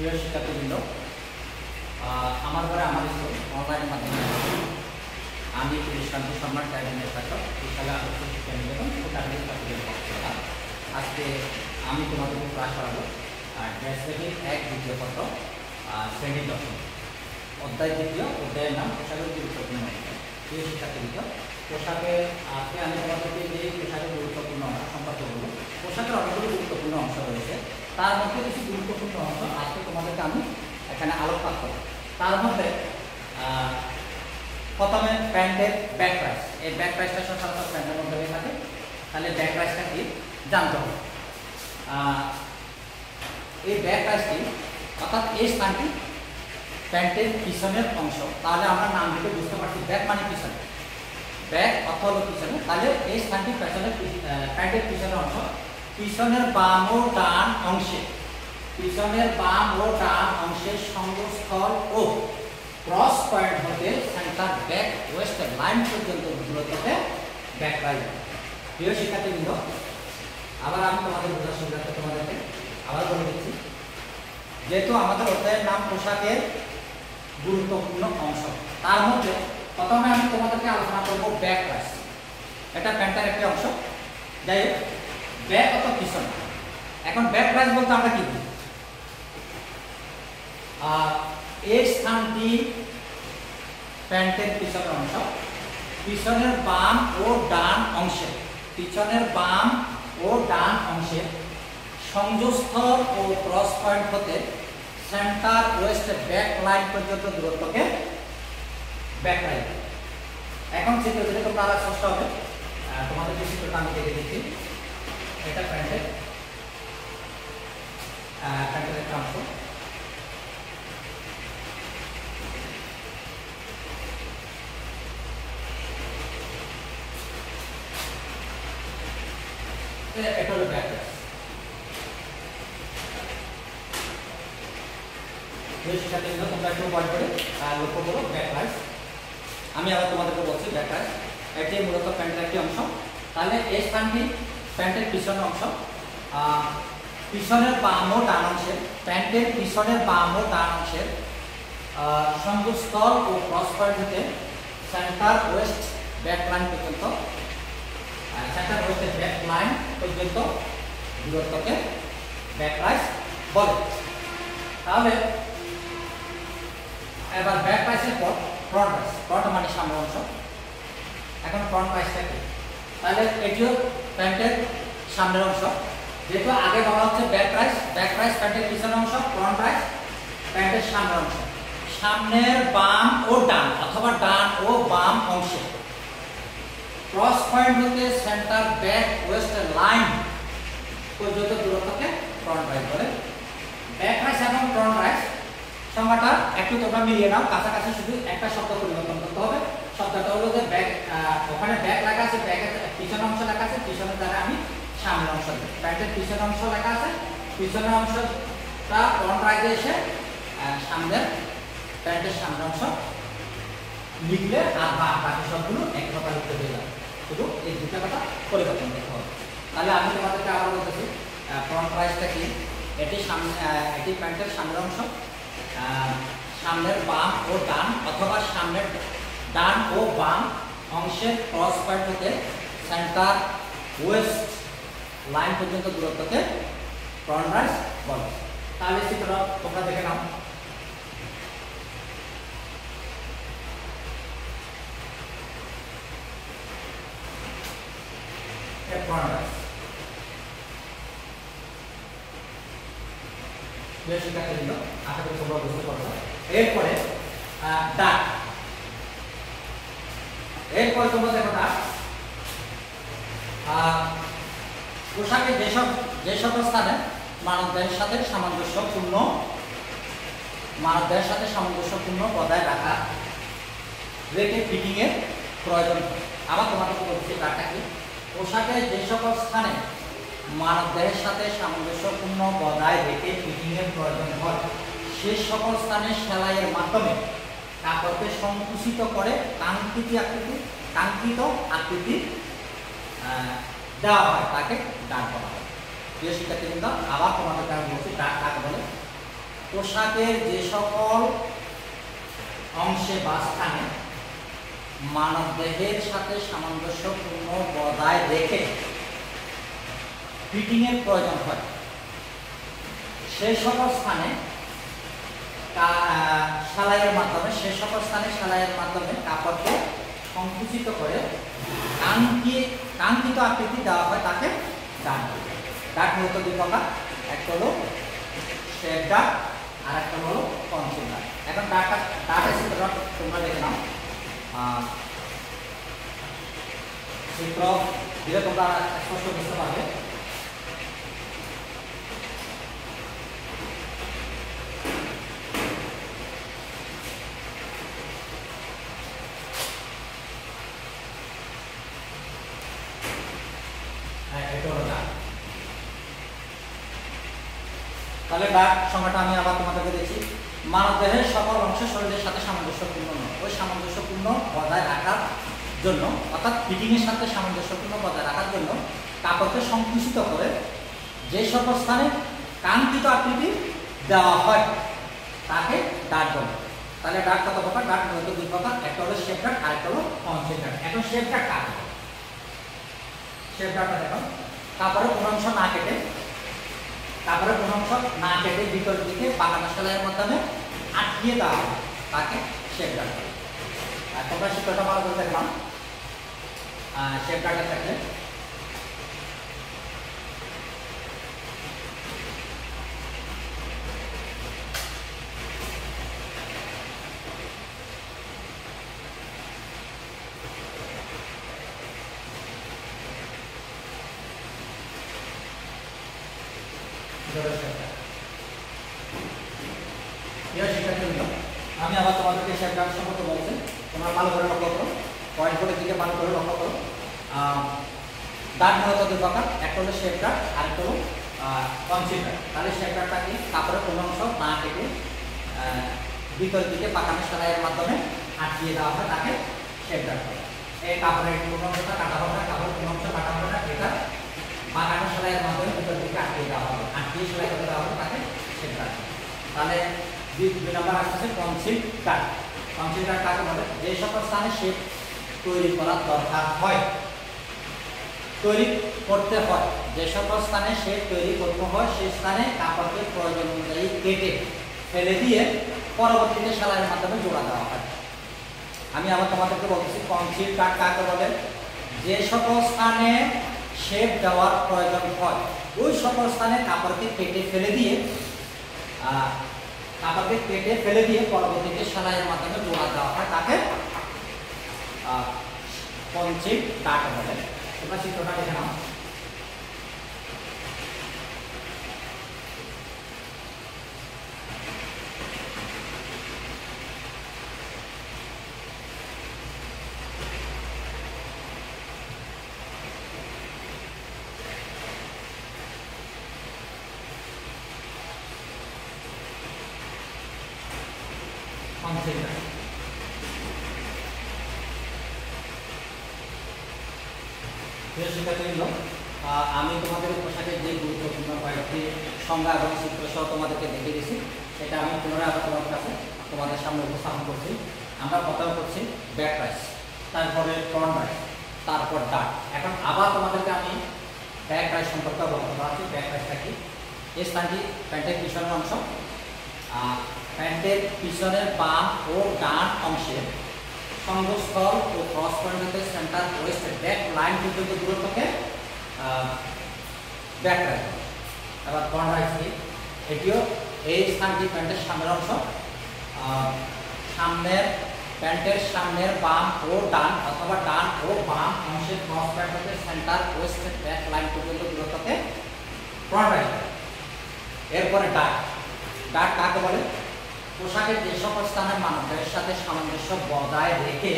প্রিয় শিক্ষার্থীবৃন্দ আমার ঘরে আমার স্কুল অনলাইনের মাধ্যমে আমি পুলিশকান্তি সম্মান ট্রাইব্যুনাল শাসক বিশালে আদর্শ শিক্ষা কোটাগুলি ছাত্রীদের পক্ষ থেকে আজকে আমি তোমাদের ক্লাস করাবো ড্রেস লেখিক এক দ্বিতীয় পত্র শ্রেণি দশম। অধ্যায় দ্বিতীয়, অধ্যায়ের নাম পোশাকের গুরুত্বপূর্ণ প্রিয় শিক্ষার্থীবৃন্দ পোশাকের আজকে আমি তোমাদেরকে যে পোশাকের গুরুত্বপূর্ণ অংশ, সম্পর্কে বলব। পোশাকের অনেকগুলো গুরুত্বপূর্ণ অংশ রয়েছে। তার মধ্যে কিছু গুরুত্বপূর্ণ অংশ আজকে তোমাদেরকে আমি এখানে আলোকপাত করব। তার মধ্যে প্রথমে প্যান্টের ব্যাক প্রাইস এই ব্যাক প্রাইসটা সচরাচর প্যান্টের মধ্যে হয়ে থাকে। তাহলে ব্যাক প্রাইসটা কি? জানতে হবে। এই ব্যাক প্রাইসটি অর্থাৎ এই স্থানটি প্যান্টের পিছনের অংশ। তাহলে আমরা নাম দিতে বুঝতে পারছি। ব্যাক মানে পিছনে। ব্যাক অথবা পিছনে তাহলে এই স্থানটি পেছনের প্যান্টের পিছনের অংশ। পিছনের বাম ও ডান অংশে। পিছনের বাম ও ডান অংশের সংযোগস্থল ও ক্রস পয়েন্ট হতে সেন্টার ব্যাক ওয়েস্ট লাইন পর্যন্ত দূরত্বকে ব্যাক প্রাইস প্রিয় শিক্ষার্থীবৃন্দ, আবার আমি তোমাদের বোঝার সুবিধার্থে তোমাদেরকে আবার বলে দিচ্ছি। যেহেতু আমাদের অধ্যায়ের নাম পোশাকের গুরুত্বপূর্ণ অংশ, তার মধ্যে প্রথমে আমি তোমাদেরকে আলোচনা করব ব্যাক প্রাইস এটা প্যান্টের একটি অংশ। যাই হোক ব্যাক অত পিছন। এখন ব্যাক প্রাইস বলতে আমরা কি বুঝি? এই স্থানটি প্যান্টের পিছনের অংশ। পিছনের বাম ও ডান অংশে পিছনের বাম ও ডান অংশে সংযোগস্থল ও ক্রস পয়েন্ট হতে সেন্টার ওয়েস্ট ব্যাক লাইন পর্যন্ত দূরত্বকে ব্যাক লাইন এখন চিত্র দিলে তোমরা স্পষ্ট হবে তোমাদের যে চিত্রটা আমি দেখে দিচ্ছি। এটা প্যান্টের প্যান্টের একটা অংশ। এটা হলো ব্যাক শিক্ষার্থীবৃন্দ তোমরা একটু করে লক্ষ্য করো ব্যাক আমি আবার তোমাদেরকে বলছি রাইস এটি মূলত প্যান্টের একটি অংশ। তাহলে এই স্থানটি প্যান্টের পিছনের অংশ। পিছনের বাম ও ডান অংশের প্যান্টের পিছনের বাম ও ডান অংশের সংযোগস্থল ও ক্রস পয়েন্ট হতে সেন্টার ওয়েস্ট ব্যাক লাইন পর্যন্ত সেন্টার ওয়েস্টের ব্যাক লাইন পর্যন্ত দূরত্বকে ব্যাক রাইস বলে। তাহলে, এবার ব্যাক প্রাইসের পর ফ্রন্ট ফ্রন্ট মানে সামনে অংশ এখন ফ্রন্ট প্রাইসটা কি? তাহলে এটিও প্যান্টের সামনের অংশ। যেহেতু আগে বলা হচ্ছে ব্যাক প্রাইস ব্যাক প্রাইস প্যান্টের পিছনের অংশ ফ্রন্ট প্রাইস প্যান্টের সামনের অংশ। সামনের বাম ও ডান, অথবা ডান ও বাম অংশে। ক্রস পয়েন্ট হতে সেন্টার ব্যাক ওয়েস্ট লাইন পর্যন্ত দূরত্বকে ফ্রন্ট প্রাইস বলে। ব্যাক প্রাইস এবং ফ্রন্ট প্রাইস সংখ্যাটা একটু তোমরা মিলিয়ে নাও, কাছাকাছি শুধু একটা শব্দ পরিবর্তন করতে হবে। শব্দটা হলো যে ব্যাক ওখানে ব্যাক লেখা আছে ব্যাকের পিছনের অংশ লেখা আছে, পিছনের দ্বারা আমি সামনের অংশ প্যান্টের পিছনের অংশ লেখা আছে, পিছনের অংশটা ফ্রন্ট রাইজে এসে সামনের প্যান্টের সামনের অংশ লিখলে আর বাকি সবগুলো এক কথা লিখতে হয়ে যাবে শুধু এই দুটা কথা পরিবর্তন করতে হবে। তাহলে আমি তোমাদেরকে আবার বলতেছি ফ্রন্ট প্রাইসটা কি? এটি সামনে এটি প্যান্টের সামনের অংশ সামনের বাম ও ডান অথবা সামনের ডান ও বাম অংশের ক্রস পয়েন্ট হতে সেন্টার ওয়েস্ট লাইন পর্যন্ত দূরত্বকে রাইস বলে। তাহলে চিত্র তোমরা দেখে নাও। রাইস প্রিয় শিক্ষার্থীবৃন্দ আশা করি তোমরা বুঝতে পারছ। এরপরে ডাক। এরপরে তোমরা দেখো ডাক। পোশাকে যেসব যে স্থানে মানবদের সাথে সামঞ্জস্যপূর্ণ মানবদের সাথে সামঞ্জস্যপূর্ণ বজায় রাখা রেখে ফিটিংয়ের প্রয়োজন আবার তোমাদেরকে বলছি, ডাকটা কি? পোশাকে যে সকল স্থানে মানবদেহের সাথে সামঞ্জস্যপূর্ণ বজায় রেখে ফিটিংয়ের প্রয়োজন হয়। সে সকল স্থানে সেলাইয়ের মাধ্যমে কাপড়কে সংকুচিত করে কাঙ্ক্ষিত আকৃতি কাঙ্ক্ষিত আকৃতি দেওয়া হয়, তাকে ডাক করা হয়। প্রিয় শিক্ষার্থীবৃন্দ, আবার তোমাদেরকে আমি বলছি ডাক ডাক বলে। পোশাকের যে সকল অংশে বা স্থানে মানব দেহের সাথে সামঞ্জস্যপূর্ণ বজায় রেখে ফিটিংয়ের প্রয়োজন হয়। সেই সকল স্থানে সেলাইয়ের মাধ্যমে সে সকল স্থানে সেলাইয়ের মাধ্যমে কাপড়কে সংকুচিত করে কাঙ্কি কাঙ্ক্ষিত আকৃতি দেওয়া হয় তাকে ডাক ডাক মূলত দুই প্রকার। একটা হলো শেপ ডাক আর একটা হলো কনসিল ডাক এখন ডাকটা ডাক আছে তোমরা দেখে নাও। চিত্র দিলে তোমরা স্পষ্ট বুঝতে পারবে হ্যাঁ এটা হলো ডাক তাহলে ডাক সংখ্যাটা আমি আবার তোমাদেরকে দিচ্ছি। মানব দেহের সকল অংশ শরীরের সাথে সামঞ্জস্যপূর্ণ ওই সামঞ্জস্যপূর্ণ বজায় রাখার জন্য, অর্থাৎ ফিটিংয়ের সাথে সামঞ্জস্যপূর্ণ বজায় রাখার জন্য কাপড়কে সংকুচিত করে যে সকল স্থানে কাঙ্ক্ষিত আকৃতি দেওয়া হয়, তাকে ডাক বলে। তাহলে ডাক কত প্রকার? ডাক মূলত দুই প্রকার। একটা হলো শেপ ডাক আর একটা হলো কনসেপ্ট ডাক এখন শেপ ডাক বলে? শেপ ডাকটা দেখো। কাপড়ের কোনো অংশ না কেটে তারপরে কোনো অংশ না কেটে ভিতর দিকে বাঁকানো সেলাইয়ের মাধ্যমে আটকিয়ে দেওয়া হয় তাকে শেপ ডাক আর তোমরা শিক্ষাটা ভালো করে দেখলাম শেপ ডাকের ক্ষেত্রে প্রিয় আমি আবার তোমাদেরকে ডাক সম্পর্কে বলছি। তোমরা ভালো করে লক্ষ্য করো, পয়েন্ট দিকে ভালো করে লক্ষ্য করো। ডাক মূলত দুই প্রকার একটা হলো শেপ ডাক আর একটা হলো কনসিল ডাক তাহলে শেপ কি? কাপড়ের কোনো অংশ না কেটে ভিতরের দিকে পাকানো সেলাইয়ের মাধ্যমে আটকিয়ে দেওয়া হয় তাকে শেপ বলে। এই কাপড়ের কোনো অংশটা কাটা হবে না, কাপড়ের কোনো অংশ কাটা হবে না, এটা বাঁকানো সেলাইয়ের মাধ্যমে ভিতরের দিকে আটকিয়ে দেওয়া হবে। তাহলে দুই নম্বর আসতেছে কনসিল কাট কনসিল কাট কাকে বলে যে সকল স্থানে শেপ তৈরি করার দরকার হয় তৈরি করতে হয় যে সকল স্থানে শেপ তৈরি করতে হয় সেই স্থানে কাপড়কে প্রয়োজন অনুযায়ী কেটে ফেলে দিয়ে পরবর্তীতে সেলাইয়ের মাধ্যমে জোড়া দেওয়া হয় আমি আবার তোমাদেরকে বলতেছি, কনসিল কাট কাকে বলে? যে সকল স্থানে শেপ দেওয়ার প্রয়োজন হয়। ওই সকল স্থানে কাপড়কে পেটে ফেলে দিয়ে কাপড়কে কেটে ফেলে দিয়ে পরবর্তীতে সেলাইয়ের মাধ্যমে জোড়া দেওয়া হয়। তাকে কনসিল কাট বলে। তোমরা চিত্রটা দেখে নাও। কাট প্রিয় শিক্ষার্থীবৃন্দ আমি তোমাদের পোশাকের যে গুরুত্বপূর্ণ কয়েকটি সংজ্ঞা এবং চিত্র সহ তোমাদেরকে দেখে দিয়েছি, সেটা আমি পুনরায় আবার তোমাদের কাছে, তোমাদের সামনে উপস্থাপন করছি। আমরা প্রথমে করছি ব্যাক রাইস তারপরে ফ্রন্ট রাইস তারপর ডাক এখন আবার তোমাদেরকে আমি ব্যাক রাইস সম্পর্কে অবগত করাচ্ছি। ব্যাক রাইসটা কি? এই স্থানটি প্যান্টের পিছনের অংশ। প্যান্টের পিছনের বাম ও ডান অংশে। সংযোগস্থল ও ক্রস পয়েন্টের সেন্টার ওয়েস্ট ব্যাক লাইন পর্যন্ত দূরত্বকে ব্যাক রাইট এবার কি এটিও এই স্থানটি প্যান্টের সামনের অংশ। সামনের, প্যান্টের সামনের বাম ও ডান অথবা ডান ও বাম অংশের ক্রস পয়েন্টের সেন্টার ওয়েস্ট ব্যাক লাইন পর্যন্ত দূরত্বকে ফ্রন্ট রাইট এরপরে ডাক। ডাক কাকে বলে? পোশাকের যে সকল স্থানে মানবদের সাথে সামঞ্জস্য বজায় রেখে